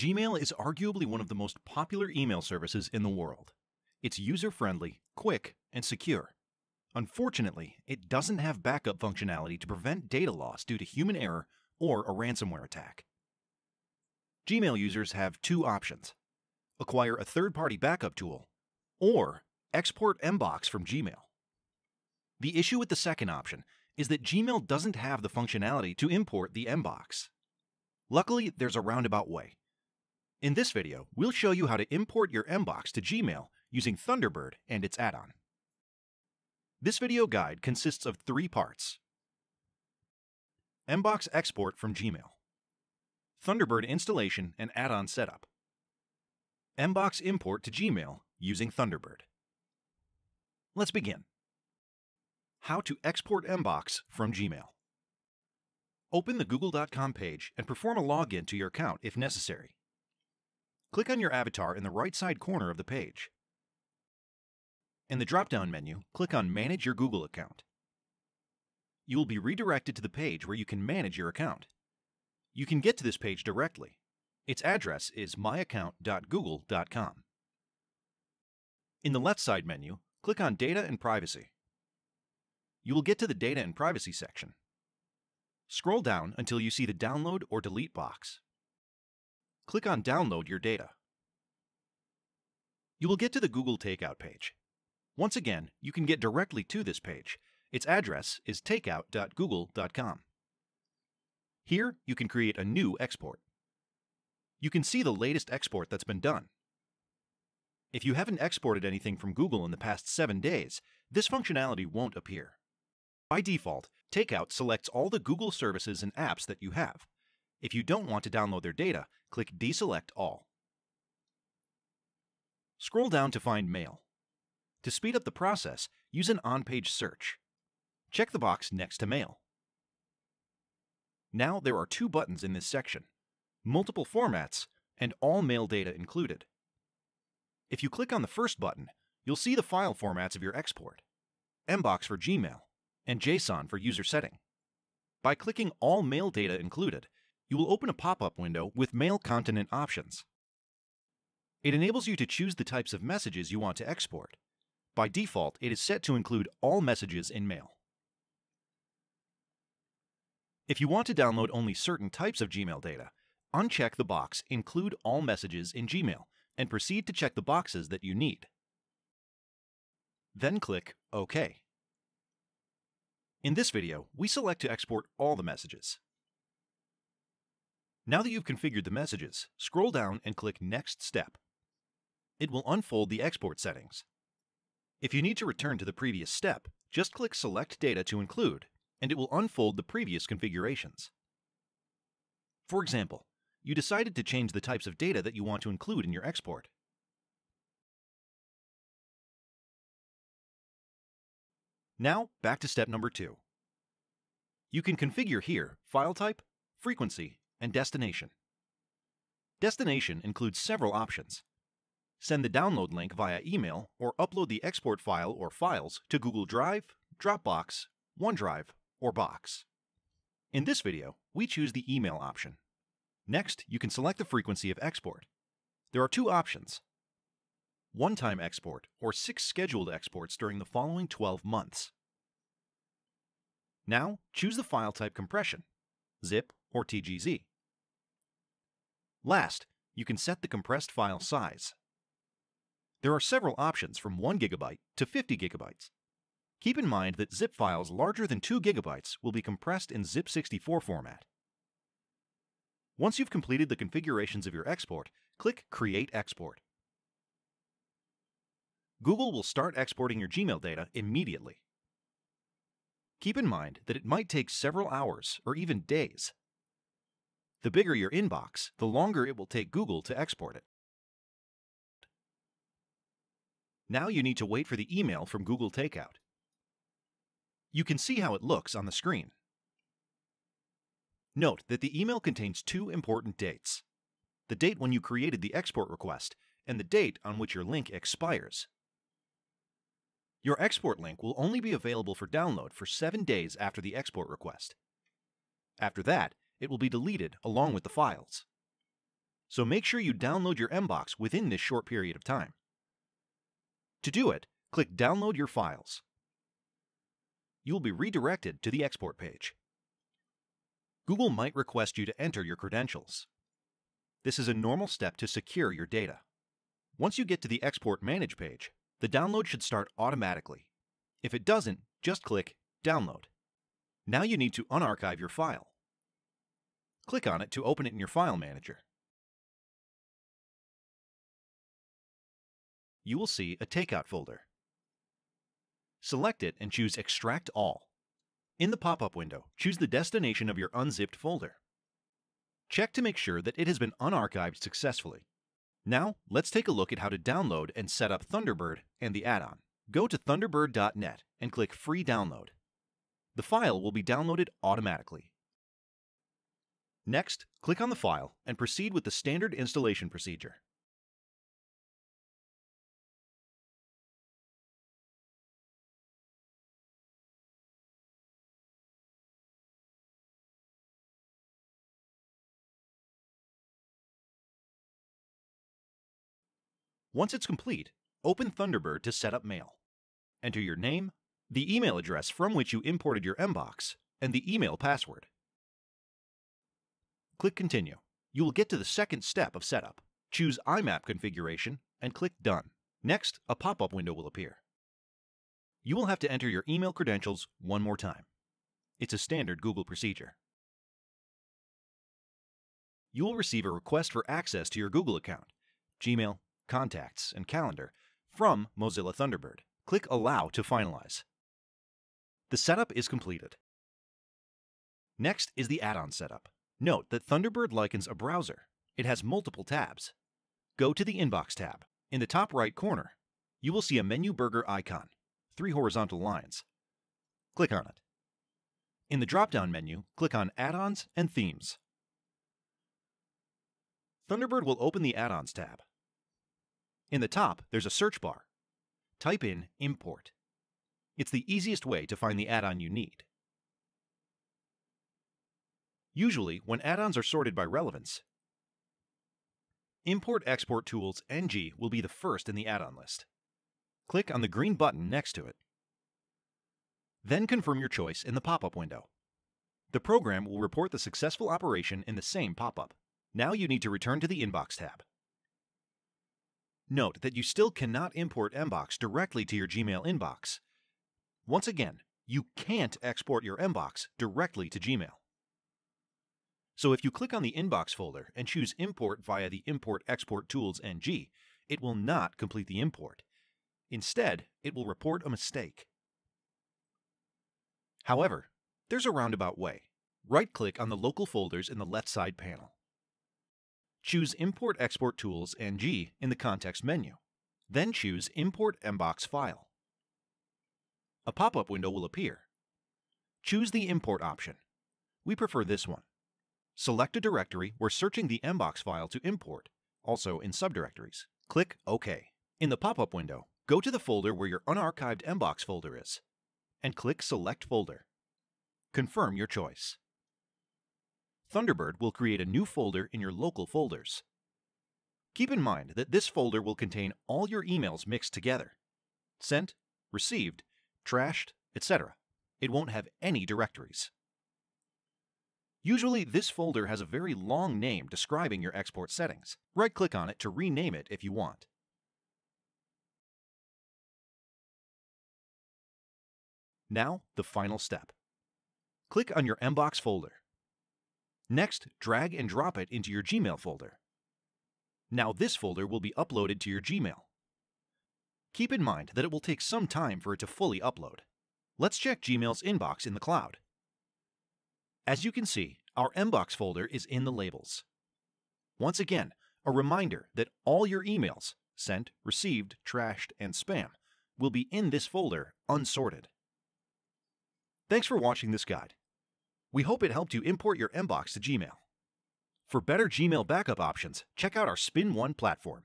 Gmail is arguably one of the most popular email services in the world. It's user friendly, quick, and secure. Unfortunately, it doesn't have backup functionality to prevent data loss due to human error or a ransomware attack. Gmail users have two options acquire a third party backup tool, or export Mbox from Gmail. The issue with the second option is that Gmail doesn't have the functionality to import the Mbox. Luckily, there's a roundabout way. In this video, we'll show you how to import your Mbox to Gmail using Thunderbird and its add-on. This video guide consists of three parts. Mbox export from Gmail. Thunderbird installation and add-on setup. Mbox import to Gmail using Thunderbird. Let's begin. How to export Mbox from Gmail. Open the google.com page and perform a login to your account if necessary. Click on your avatar in the right side corner of the page. In the drop-down menu, click on Manage your Google account. You will be redirected to the page where you can manage your account. You can get to this page directly. Its address is myaccount.google.com. In the left side menu, click on Data and Privacy. You will get to the Data and Privacy section. Scroll down until you see the Download or Delete box. Click on Download your data. You will get to the Google Takeout page. Once again, you can get directly to this page. Its address is takeout.google.com. Here, you can create a new export. You can see the latest export that's been done. If you haven't exported anything from Google in the past seven days, this functionality won't appear. By default, Takeout selects all the Google services and apps that you have. If you don't want to download their data, click Deselect All. Scroll down to find Mail. To speed up the process, use an on-page search. Check the box next to Mail. Now there are two buttons in this section, Multiple Formats and All Mail Data Included. If you click on the first button, you'll see the file formats of your export, Mbox for Gmail, and JSON for user setting. By clicking All Mail Data Included, you will open a pop-up window with mail continent options. It enables you to choose the types of messages you want to export. By default, it is set to include all messages in mail. If you want to download only certain types of Gmail data, uncheck the box Include all messages in Gmail and proceed to check the boxes that you need. Then click OK. In this video, we select to export all the messages. Now that you've configured the messages, scroll down and click Next Step. It will unfold the export settings. If you need to return to the previous step, just click Select Data to include, and it will unfold the previous configurations. For example, you decided to change the types of data that you want to include in your export. Now, back to step number two. You can configure here file type, frequency, and destination. Destination includes several options. Send the download link via email or upload the export file or files to Google Drive, Dropbox, OneDrive, or Box. In this video, we choose the email option. Next, you can select the frequency of export. There are two options, one-time export or six scheduled exports during the following 12 months. Now, choose the file type compression, zip or TGZ. Last, you can set the compressed file size. There are several options from 1 GB to 50 GB. Keep in mind that zip files larger than 2 GB will be compressed in ZIP64 format. Once you've completed the configurations of your export, click Create Export. Google will start exporting your Gmail data immediately. Keep in mind that it might take several hours or even days. The bigger your inbox, the longer it will take Google to export it. Now you need to wait for the email from Google Takeout. You can see how it looks on the screen. Note that the email contains two important dates. The date when you created the export request and the date on which your link expires. Your export link will only be available for download for 7 days after the export request. After that, it will be deleted along with the files. so make sure you download your Mbox within this short period of time. To do it, click Download Your Files. You will be redirected to the export page. Google might request you to enter your credentials. This is a normal step to secure your data. Once you get to the Export Manage page, the download should start automatically. If it doesn't, just click Download. Now you need to unarchive your file. Click on it to open it in your file manager. You will see a Takeout folder. Select it and choose Extract All. In the pop-up window, choose the destination of your unzipped folder. Check to make sure that it has been unarchived successfully. Now, let's take a look at how to download and set up Thunderbird and the add-on. Go to thunderbird.net and click Free Download. The file will be downloaded automatically. Next, click on the file and proceed with the standard installation procedure. Once it's complete, open Thunderbird to set up mail. Enter your name, the email address from which you imported your Mbox, and the email password. Click Continue. You will get to the second step of setup. Choose IMAP configuration and click Done. Next, a pop-up window will appear. You will have to enter your email credentials one more time. It's a standard Google procedure. You will receive a request for access to your Google account, Gmail, Contacts, and Calendar from Mozilla Thunderbird. Click Allow to finalize. The setup is completed. Next is the add-on setup. Note that Thunderbird likens a browser. It has multiple tabs. Go to the Inbox tab. In the top right corner, you will see a menu burger icon, three horizontal lines. Click on it. In the drop-down menu, click on Add-ons and Themes. Thunderbird will open the Add-ons tab. In the top, there's a search bar. Type in Import. It's the easiest way to find the add-on you need. Usually, when add-ons are sorted by relevance, Import Export Tools NG will be the first in the add-on list. Click on the green button next to it. Then confirm your choice in the pop-up window. The program will report the successful operation in the same pop-up. Now you need to return to the Inbox tab. Note that you still cannot import Mbox directly to your Gmail inbox. Once again, you can't export your Mbox directly to Gmail. So if you click on the Inbox folder and choose Import via the Import Export Tools NG, it will not complete the import. Instead, it will report a mistake. However, there's a roundabout way. Right-click on the local folders in the left side panel. Choose Import Export Tools NG in the context menu. Then choose Import Mbox File. A pop-up window will appear. Choose the Import option. We prefer this one. Select a directory we're searching the Mbox file to import, also in subdirectories. Click OK. In the pop-up window, go to the folder where your unarchived Mbox folder is, and click Select Folder. Confirm your choice. Thunderbird will create a new folder in your local folders. Keep in mind that this folder will contain all your emails mixed together. Sent, received, trashed, etc. It won't have any directories. Usually, this folder has a very long name describing your export settings. Right-click on it to rename it if you want. Now, the final step. Click on your Mbox folder. Next, drag and drop it into your Gmail folder. Now this folder will be uploaded to your Gmail. Keep in mind that it will take some time for it to fully upload. Let's check Gmail's inbox in the cloud. As you can see, our inbox folder is in the labels. Once again, a reminder that all your emails, sent, received, trashed, and spam, will be in this folder unsorted. Thanks for watching this guide. We hope it helped you import your inbox to Gmail. For better Gmail backup options, check out our SpinOne platform.